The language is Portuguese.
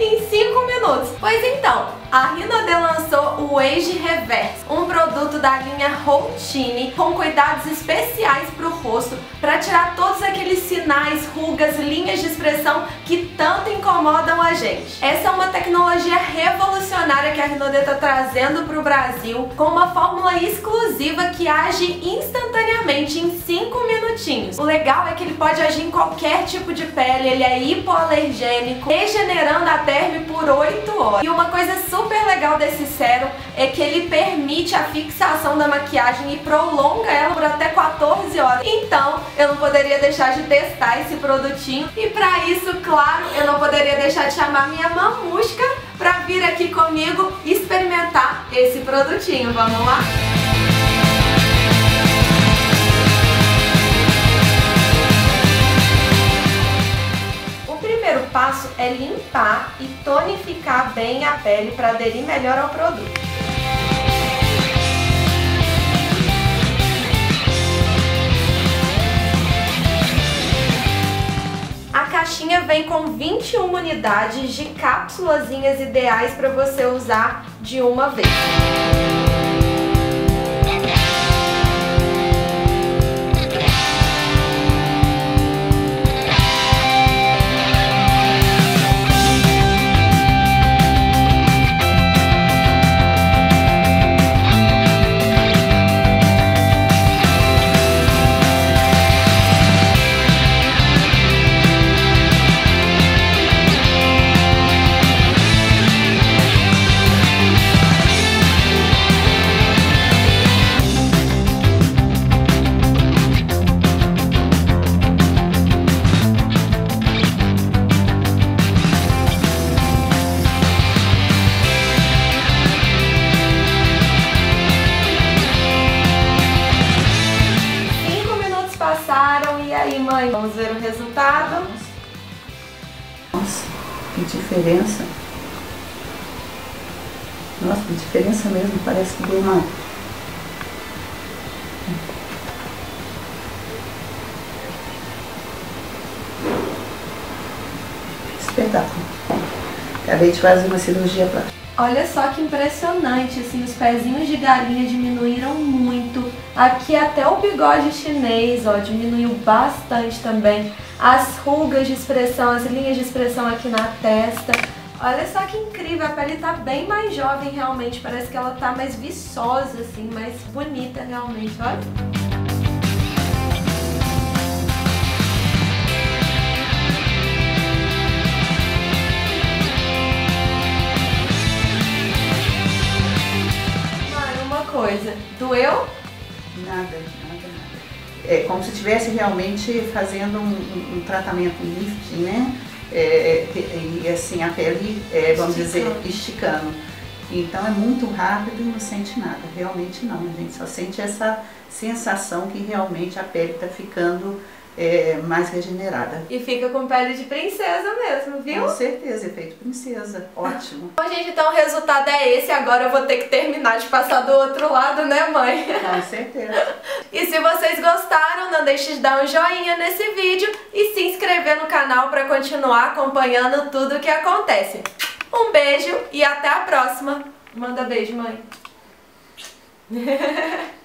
em 5 minutos. Pois então, a Rinode lançou o Age Reverse, um produto da linha Routine com cuidados especiais para o rosto para tirar todos aqueles sinais, rugas, linhas de expressão que tanto incomodam a gente. Essa é uma tecnologia revolucionária que a Rinode está trazendo para o Brasil com uma fórmula exclusiva que age instantaneamente em 5 O legal é que ele pode agir em qualquer tipo de pele, ele é hipoalergênico, regenerando a derme por 8 horas. E uma coisa super legal desse sérum é que ele permite a fixação da maquiagem e prolonga ela por até 14 horas. Então, eu não poderia deixar de testar esse produtinho e para isso, claro, eu não poderia deixar de chamar minha mamusca para vir aqui comigo experimentar esse produtinho. Vamos lá? É limpar e tonificar bem a pele para aderir melhor ao produto. A caixinha vem com 21 unidades de cápsulas ideais para você usar de uma vez. Ver o resultado. Nossa, que diferença. Nossa, que diferença mesmo. Parece que deu uma... Espetáculo. Acabei de fazer uma cirurgia plástica. Olha só que impressionante, assim, os pezinhos de galinha diminuíram muito. Aqui até o bigode chinês, ó, diminuiu bastante também. As rugas de expressão, as linhas de expressão aqui na testa. Olha só que incrível, a pele tá bem mais jovem realmente, parece que ela tá mais viçosa, assim, mais bonita realmente, olha. coisa. Doeu? Nada, nada, nada. É como se estivesse realmente fazendo um, um, tratamento lifting, né? É, é, e assim, a pele, é, vamos esticando. dizer, esticando. Então é muito rápido e não sente nada, realmente não, a gente só sente essa sensação que realmente a pele está ficando é, mais regenerada. E fica com pele de princesa mesmo, viu? Com certeza, efeito princesa. Ótimo. Bom, gente, então o resultado é esse. Agora eu vou ter que terminar de passar do outro lado, né, mãe? Com certeza. e se vocês gostaram, não deixe de dar um joinha nesse vídeo e se inscrever no canal para continuar acompanhando tudo o que acontece. Um beijo e até a próxima. Manda beijo, mãe.